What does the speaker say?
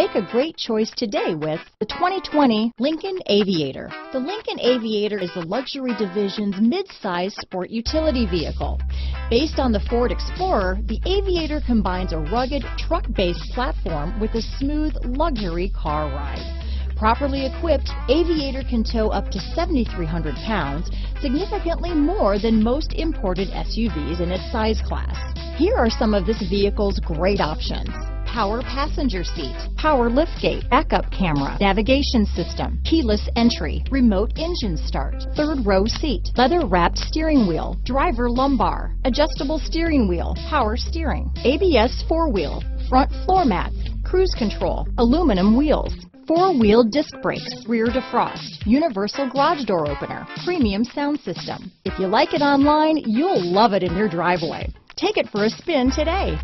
Make a great choice today with the 2020 Lincoln Aviator. The Lincoln Aviator is the luxury division's mid-size sport utility vehicle. Based on the Ford Explorer, the Aviator combines a rugged truck-based platform with a smooth luxury car ride. Properly equipped, Aviator can tow up to 7,300 pounds, significantly more than most imported SUVs in its size class. Here are some of this vehicle's great options. Power passenger seat, power liftgate, backup camera, navigation system, keyless entry, remote engine start, third row seat, leather wrapped steering wheel, driver lumbar, adjustable steering wheel, power steering, ABS four wheel, front floor mats, cruise control, aluminum wheels, four-wheel disc brakes, rear defrost, universal garage door opener, premium sound system. If you like it online, you'll love it in your driveway. Take it for a spin today.